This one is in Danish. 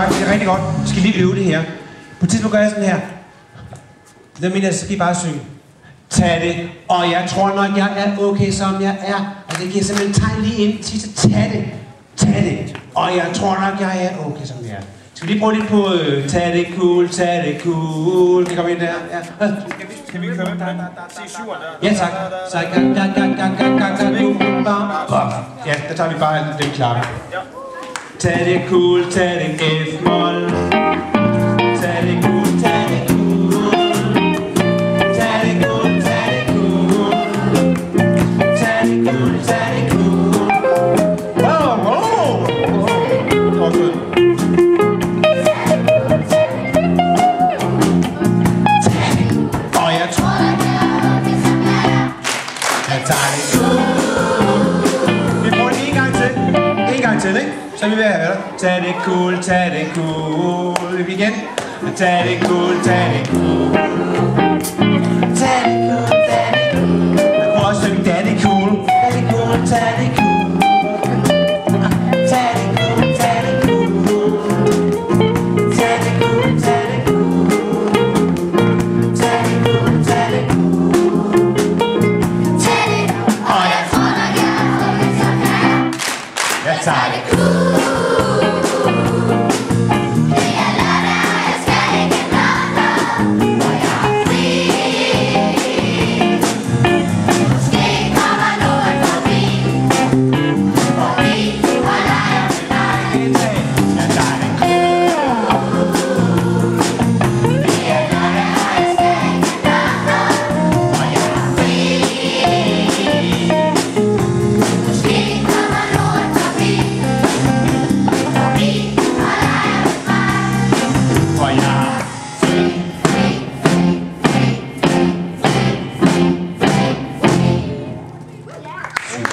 Tak, det er rigtig godt. Vi skal lige øve det her. På et tidspunkt gør jeg sådan her. Der mener jeg, så skal I bare synge. Tag det, og jeg tror nok, jeg er okay, som jeg er. Og det giver simpelthen tegn lige ind til så tag det, tag det, og jeg tror nok, jeg er okay, som jeg er. Skal vi lige prøve lidt på, øh, tag det cool, tag det cool. Kan komme ind der? Ja. Øh. Kan vi køre med på den? C7'eren der. Ja tak. Så ga ga ga ga ga ga ga boom, bam, bam. Ja, der tager vi bare den klappe. Tag det cool, tag det F-mol. Tag det cool, tag det cool. Tag det cool, tag det cool. Tag det cool, tag det cool. Wow, wow. Godt ud. Tag det. Og jeg tror, jeg tager det cool. Vi prøver det en gang til. En gang til, ikke? Så vi vil at have det. Tag det cool, tag det cool. Igen. Tag det cool, tag det cool. That's how it goes.